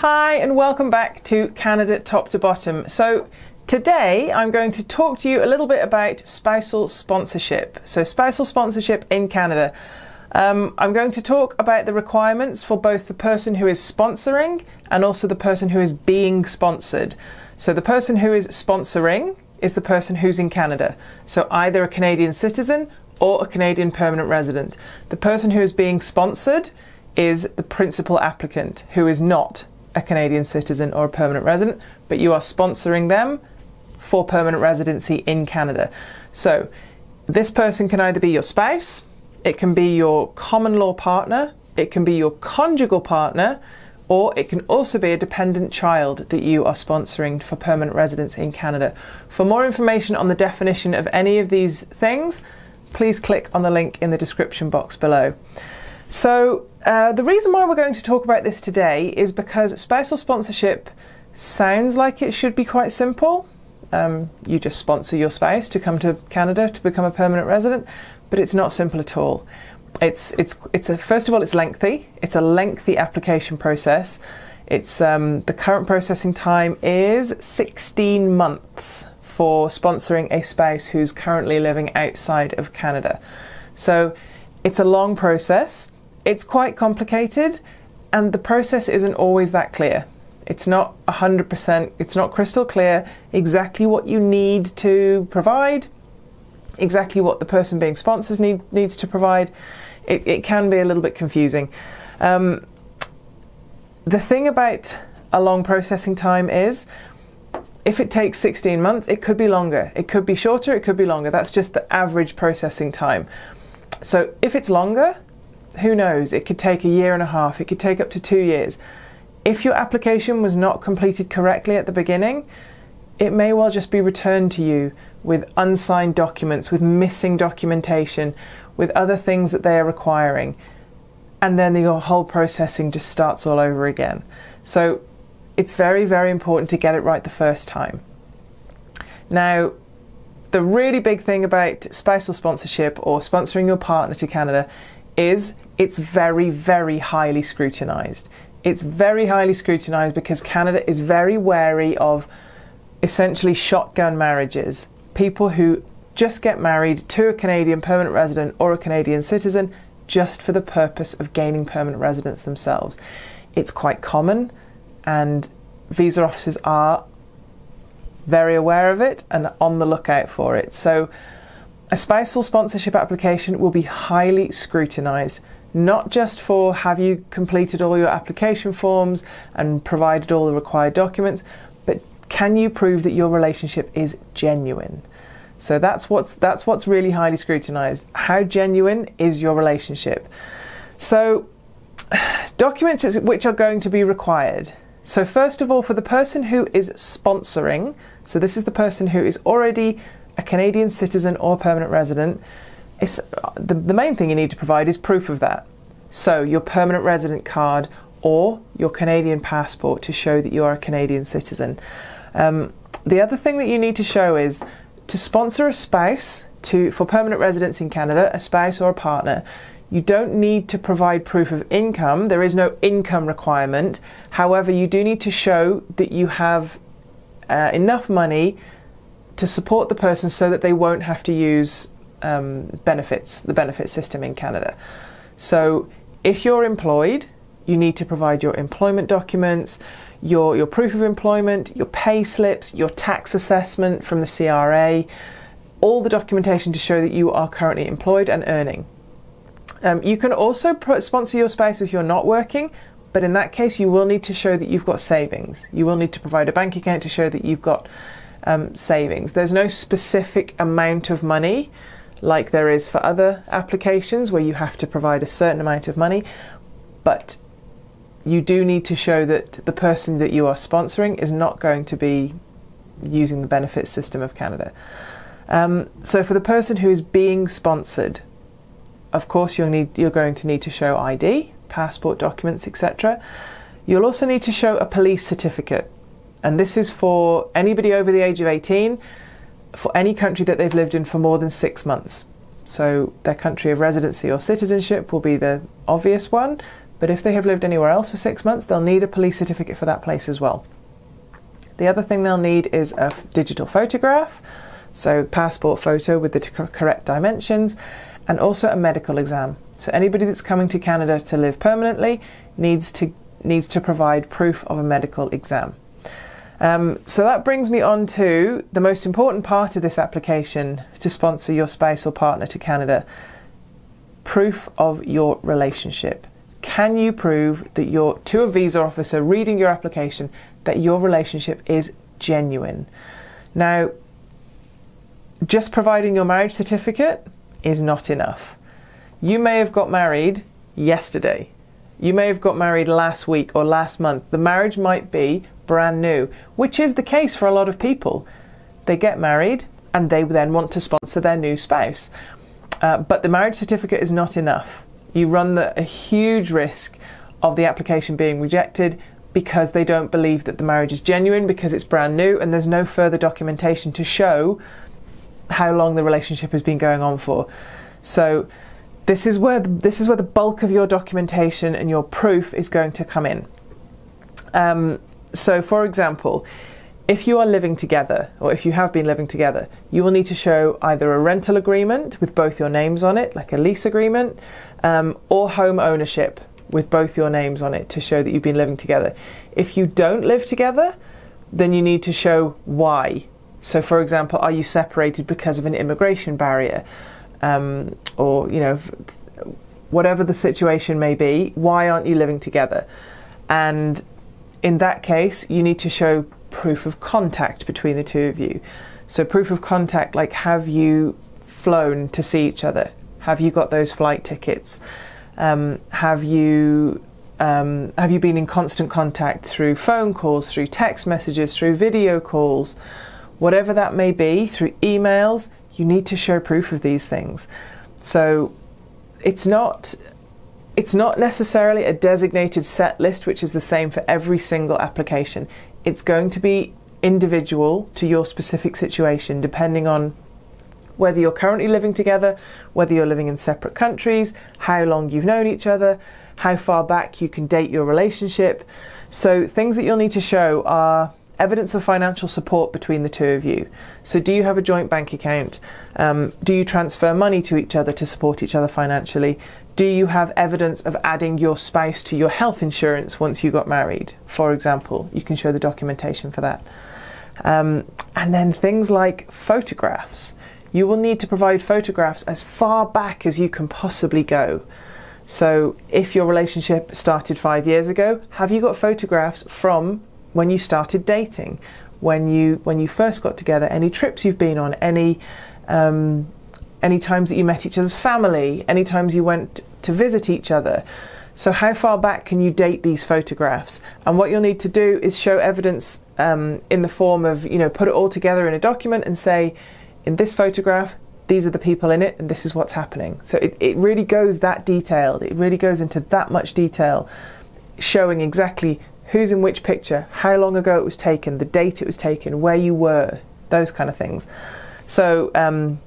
Hi, and welcome back to Canada Top to Bottom. So, today I'm going to talk to you a little bit about spousal sponsorship. So, spousal sponsorship in Canada. Um, I'm going to talk about the requirements for both the person who is sponsoring and also the person who is being sponsored. So, the person who is sponsoring is the person who's in Canada. So, either a Canadian citizen or a Canadian permanent resident. The person who is being sponsored is the principal applicant who is not a Canadian citizen or a permanent resident, but you are sponsoring them for permanent residency in Canada. So, this person can either be your spouse, it can be your common law partner, it can be your conjugal partner, or it can also be a dependent child that you are sponsoring for permanent residence in Canada. For more information on the definition of any of these things, please click on the link in the description box below. So, uh, the reason why we're going to talk about this today is because spousal sponsorship sounds like it should be quite simple. Um, you just sponsor your spouse to come to Canada to become a permanent resident, but it's not simple at all. It's it's it's a first of all it's lengthy. It's a lengthy application process. It's um, the current processing time is 16 months for sponsoring a spouse who's currently living outside of Canada. So it's a long process it's quite complicated and the process isn't always that clear. It's not 100%, it's not crystal clear exactly what you need to provide, exactly what the person being sponsors need, needs to provide. It, it can be a little bit confusing. Um, the thing about a long processing time is if it takes 16 months, it could be longer. It could be shorter, it could be longer. That's just the average processing time. So if it's longer, who knows? It could take a year and a half, it could take up to two years. If your application was not completed correctly at the beginning, it may well just be returned to you with unsigned documents, with missing documentation, with other things that they are requiring. And then your whole processing just starts all over again. So it's very, very important to get it right the first time. Now, the really big thing about spousal sponsorship or sponsoring your partner to Canada is it's very, very highly scrutinised. It's very highly scrutinised because Canada is very wary of essentially shotgun marriages. People who just get married to a Canadian permanent resident or a Canadian citizen just for the purpose of gaining permanent residence themselves. It's quite common, and visa officers are very aware of it and on the lookout for it. So, a spousal sponsorship application will be highly scrutinised, not just for have you completed all your application forms and provided all the required documents, but can you prove that your relationship is genuine? So that's what's that's what's really highly scrutinized. How genuine is your relationship? So documents which are going to be required. So first of all for the person who is sponsoring, so this is the person who is already a Canadian citizen or permanent resident, the, the main thing you need to provide is proof of that. So, your permanent resident card or your Canadian passport to show that you are a Canadian citizen. Um, the other thing that you need to show is to sponsor a spouse to for permanent residence in Canada, a spouse or a partner. You don't need to provide proof of income. There is no income requirement. However, you do need to show that you have uh, enough money to support the person so that they won't have to use um, benefits, the benefit system in Canada. So if you're employed, you need to provide your employment documents, your, your proof of employment, your pay slips, your tax assessment from the CRA, all the documentation to show that you are currently employed and earning. Um, you can also sponsor your spouse if you're not working, but in that case, you will need to show that you've got savings. You will need to provide a bank account to show that you've got um, savings. There's no specific amount of money like there is for other applications where you have to provide a certain amount of money, but you do need to show that the person that you are sponsoring is not going to be using the benefits system of Canada. Um, so for the person who is being sponsored, of course you'll need you're going to need to show ID, passport documents, etc. You'll also need to show a police certificate and this is for anybody over the age of 18 for any country that they've lived in for more than six months. So their country of residency or citizenship will be the obvious one, but if they have lived anywhere else for six months, they'll need a police certificate for that place as well. The other thing they'll need is a digital photograph, so passport photo with the correct dimensions, and also a medical exam. So anybody that's coming to Canada to live permanently needs to needs to provide proof of a medical exam. Um, so that brings me on to the most important part of this application to sponsor your spouse or partner to Canada proof of your relationship. Can you prove that you're to a visa officer reading your application that your relationship is genuine? Now, just providing your marriage certificate is not enough. You may have got married yesterday. You may have got married last week or last month. The marriage might be brand new, which is the case for a lot of people. They get married and they then want to sponsor their new spouse. Uh, but the marriage certificate is not enough. You run the, a huge risk of the application being rejected because they don't believe that the marriage is genuine because it's brand new and there's no further documentation to show how long the relationship has been going on for. So this is where the, this is where the bulk of your documentation and your proof is going to come in. Um, so, for example, if you are living together, or if you have been living together, you will need to show either a rental agreement with both your names on it, like a lease agreement, um, or home ownership with both your names on it to show that you've been living together. If you don't live together, then you need to show why. So, for example, are you separated because of an immigration barrier? Um, or, you know, whatever the situation may be, why aren't you living together? And in that case, you need to show proof of contact between the two of you. So, proof of contact, like have you flown to see each other? Have you got those flight tickets? Um, have you um, have you been in constant contact through phone calls, through text messages, through video calls, whatever that may be, through emails? You need to show proof of these things. So, it's not it's not necessarily a designated set list which is the same for every single application. It's going to be individual to your specific situation depending on whether you're currently living together, whether you're living in separate countries, how long you've known each other, how far back you can date your relationship. So, things that you'll need to show are evidence of financial support between the two of you. So, do you have a joint bank account? Um, do you transfer money to each other to support each other financially? Do you have evidence of adding your spouse to your health insurance once you got married? For example, you can show the documentation for that. Um, and then things like photographs. You will need to provide photographs as far back as you can possibly go. So, if your relationship started five years ago, have you got photographs from when you started dating, when you when you first got together? Any trips you've been on? Any um, any times that you met each other's family, any times you went to visit each other. So, how far back can you date these photographs? And what you'll need to do is show evidence um, in the form of, you know, put it all together in a document and say, in this photograph, these are the people in it, and this is what's happening. So, it, it really goes that detailed, it really goes into that much detail, showing exactly who's in which picture, how long ago it was taken, the date it was taken, where you were, those kind of things. So, um,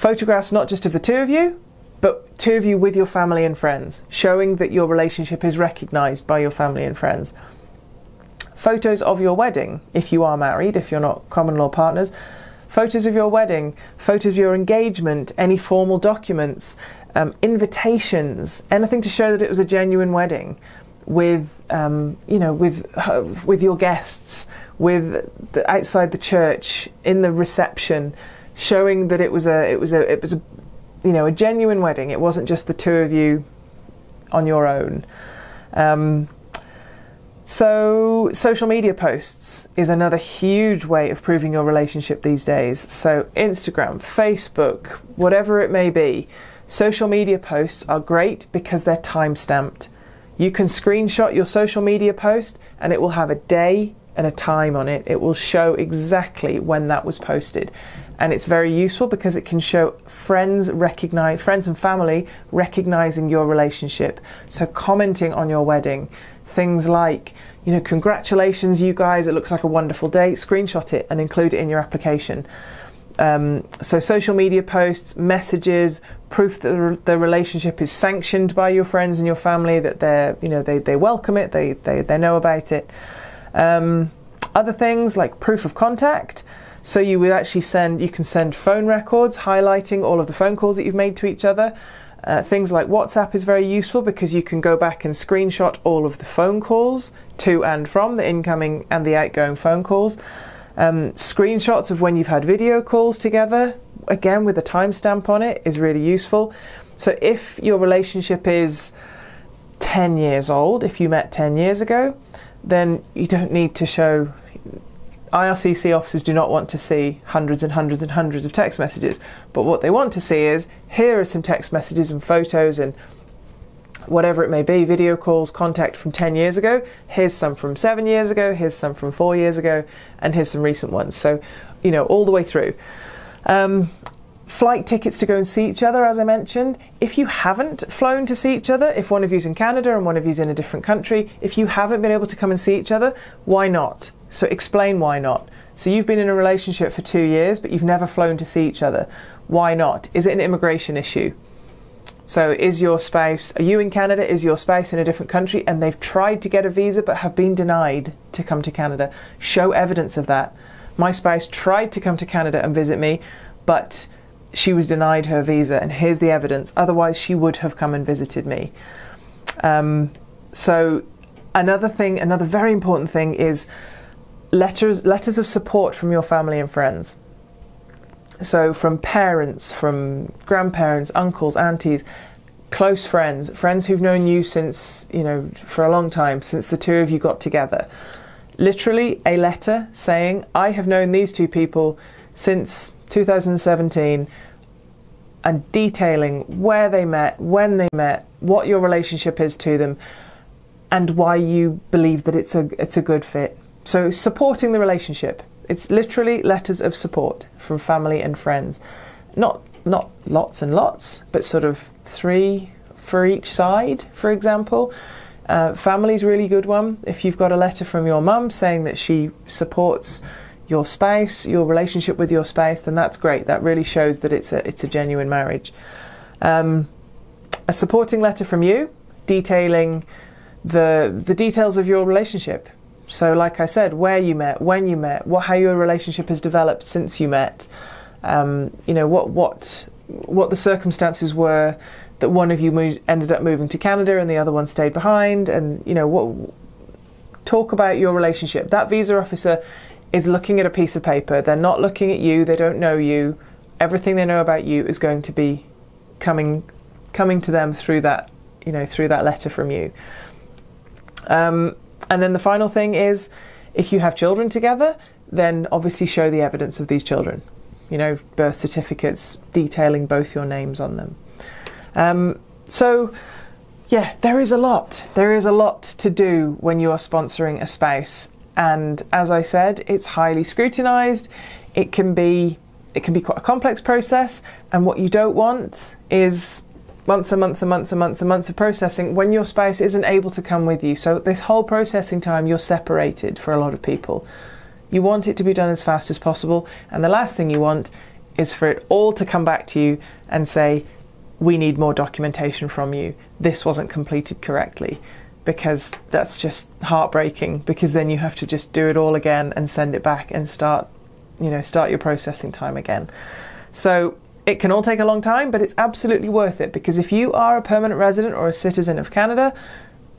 Photographs not just of the two of you, but two of you with your family and friends, showing that your relationship is recognised by your family and friends. Photos of your wedding, if you are married, if you're not common law partners. Photos of your wedding, photos of your engagement, any formal documents, um, invitations, anything to show that it was a genuine wedding, with um, you know, with uh, with your guests, with the, outside the church, in the reception showing that it was a it was a it was a you know a genuine wedding. It wasn't just the two of you on your own. Um, so, social media posts is another huge way of proving your relationship these days. So, Instagram, Facebook, whatever it may be, social media posts are great because they're time stamped. You can screenshot your social media post and it will have a day and a time on it. It will show exactly when that was posted and it's very useful because it can show friends recognize friends and family recognizing your relationship so commenting on your wedding things like you know congratulations you guys it looks like a wonderful day screenshot it and include it in your application Um, so social media posts, messages, proof that the, relationship is sanctioned by your friends and your family, that they're you know they, they welcome it, they, they, they know about it. Um, other things like proof of contact. So you would actually send you can send phone records highlighting all of the phone calls that you've made to each other. Uh, things like WhatsApp is very useful because you can go back and screenshot all of the phone calls to and from the incoming and the outgoing phone calls. Um, screenshots of when you've had video calls together, again with a timestamp on it, is really useful. So if your relationship is 10 years old, if you met 10 years ago, then you don't need to show IRCC officers do not want to see hundreds and hundreds and hundreds of text messages, but what they want to see is here are some text messages and photos and whatever it may be, video calls, contact from 10 years ago. Here's some from seven years ago, here's some from four years ago, and here's some recent ones. So, you know, all the way through. Um, flight tickets to go and see each other, as I mentioned. If you haven't flown to see each other, if one of you's in Canada and one of you's in a different country, if you haven't been able to come and see each other, why not? So explain why not. So you've been in a relationship for two years, but you've never flown to see each other. Why not? Is it an immigration issue? So is your spouse, are you in Canada? Is your spouse in a different country and they've tried to get a visa but have been denied to come to Canada? Show evidence of that. My spouse tried to come to Canada and visit me, but she was denied her visa, and here's the evidence. Otherwise, she would have come and visited me. Um, so, another thing, another very important thing is letters letters of support from your family and friends. So from parents, from grandparents, uncles, aunties, close friends, friends who've known you since, you know, for a long time, since the two of you got together. Literally a letter saying, I have known these two people since 2017 and detailing where they met, when they met, what your relationship is to them, and why you believe that it's a it's a good fit. So, supporting the relationship. It's literally letters of support from family and friends. Not, not lots and lots, but sort of three for each side, for example. Uh, family's really good one. If you've got a letter from your mum saying that she supports your spouse, your relationship with your spouse, then that's great. That really shows that it's a it's a genuine marriage. Um, a supporting letter from you detailing the the details of your relationship. So, like I said, where you met, when you met, what how your relationship has developed since you met. Um, you know what what what the circumstances were that one of you moved, ended up moving to Canada and the other one stayed behind, and you know what. Talk about your relationship. That visa officer is looking at a piece of paper. They're not looking at you. They don't know you. Everything they know about you is going to be coming coming to them through that you know through that letter from you. Um, and then the final thing is if you have children together, then obviously show the evidence of these children. You know, birth certificates detailing both your names on them. Um, so, yeah, there is a lot. There is a lot to do when you are sponsoring a spouse. And as I said, it's highly scrutinized. It can be it can be quite a complex process, and what you don't want is months and months and months and months and months of processing when your spouse isn't able to come with you. So, this whole processing time, you're separated for a lot of people. You want it to be done as fast as possible, and the last thing you want is for it all to come back to you and say, We need more documentation from you. This wasn't completed correctly. Because that's just heartbreaking, because then you have to just do it all again and send it back and start, you know, start your processing time again. So, it can all take a long time, but it's absolutely worth it because if you are a permanent resident or a citizen of Canada,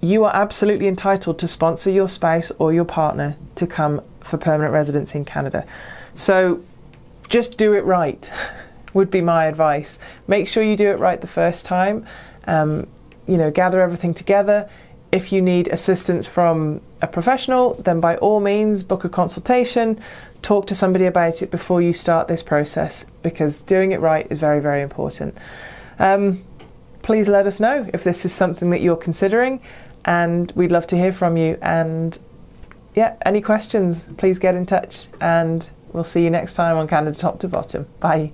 you are absolutely entitled to sponsor your spouse or your partner to come for permanent residence in Canada. So just do it right, would be my advice. Make sure you do it right the first time. Um, you know, gather everything together. If you need assistance from a professional, then by all means book a consultation talk to somebody about it before you start this process because doing it right is very, very important. Um, please let us know if this is something that you're considering, and we'd love to hear from you. And yeah, any questions, please get in touch, and we'll see you next time on Canada Top to Bottom. Bye.